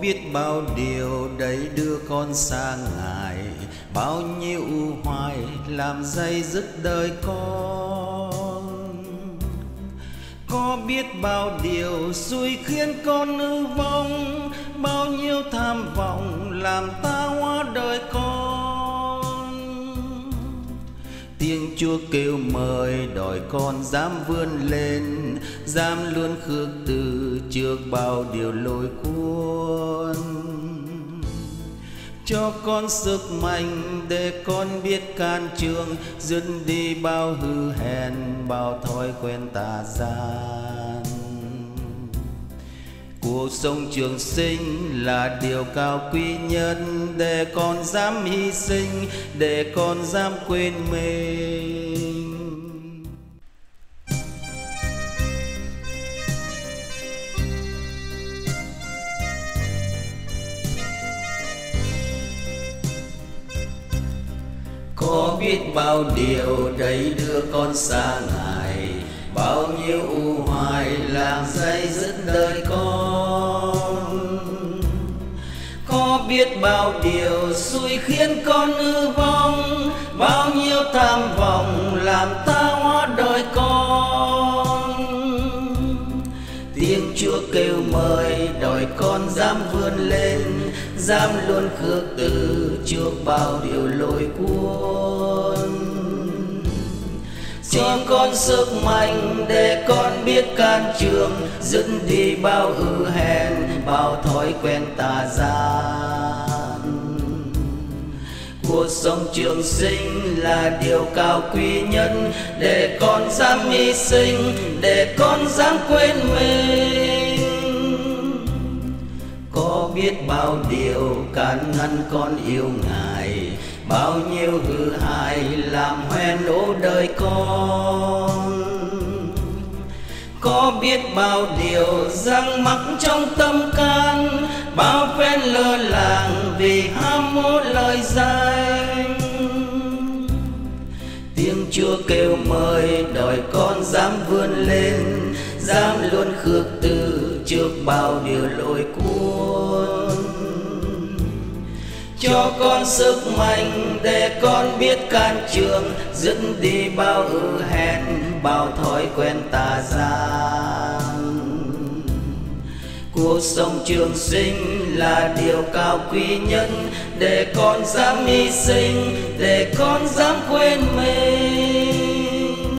biết bao điều đấy đưa con sang ngài bao nhiêu hoài làm dây dứt đời con. Có biết bao điều xui khiến con ư vong. Bao nhiêu tham vọng làm ta hóa đời con. Tiếng chúa kêu mời, đòi con dám vươn lên, dám luôn khước từ trước bao điều lôi cuốn. Cho con sức mạnh để con biết can trường, dứt đi bao hư hèn, bao thói quen tà gian cuộc sống trường sinh là điều cao quý nhất để con dám hy sinh, để con dám quên mình. Có biết bao điều đấy đưa con xa ngài, bao nhiêu u hoài làm dây dứt đời con. Có biết bao điều xui khiến con hư vong. Bao nhiêu tham vọng làm ta hóa đời con. Tiếng chúa kêu mời đòi con dám vươn lên, dám luôn khước từ trước bao điều lôi cuốn. Cho con sức mạnh để con biết can trường dứt đi bao ư hèn bao thói quen tà gian. Cuộc sống trường sinh là điều cao quý nhất để con dám hy sinh, để con dám quên mình. Có biết bao điều cản ngăn con yêu ngài, bao nhiêu hư hại làm hoen ố đời con biết bao điều răng mắc trong tâm can, bao phen lơ làng vì ham muốn lời danh. Tiếng chúa kêu mời, đòi con dám vươn lên, dám luôn khước từ trước bao điều lỗi cuốn cho con sức mạnh để con biết can trường dứt đi bao ư hẹn, bao thói quen tà gian. Cuộc sống trường sinh là điều cao quý nhất, để con dám hy sinh, để con dám quên mình.